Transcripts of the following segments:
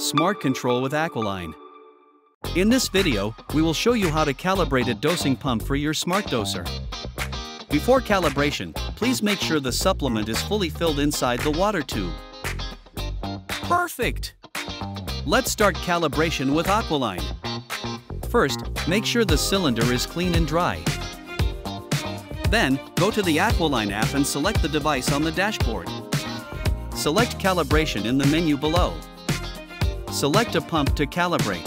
Smart Control with Aqualine. In this video, we will show you how to calibrate a dosing pump for your Smart Doser. Before calibration, please make sure the supplement is fully filled inside the water tube. Perfect! Let's start calibration with Aqualine. First, make sure the cylinder is clean and dry. Then, go to the Aqualine app and select the device on the dashboard. Select Calibration in the menu below. Select a pump to calibrate.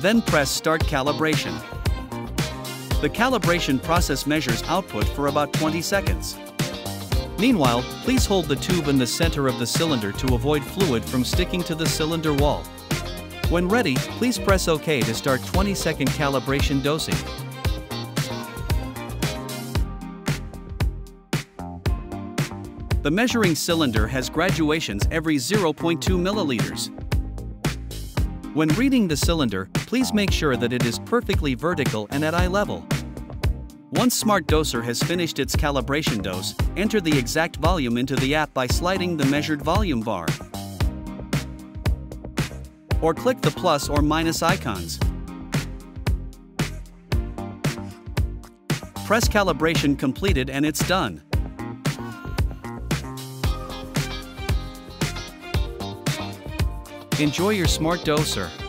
Then press Start Calibration. The calibration process measures output for about 20 seconds. Meanwhile, please hold the tube in the center of the cylinder to avoid fluid from sticking to the cylinder wall. When ready, please press OK to start 20 second calibration dosing. The measuring cylinder has graduations every 0.2 milliliters. When reading the cylinder, please make sure that it is perfectly vertical and at eye level. Once Smart Doser has finished its calibration dose, enter the exact volume into the app by sliding the measured volume bar. Or click the plus or minus icons. Press calibration completed and it's done. Enjoy your smart doser.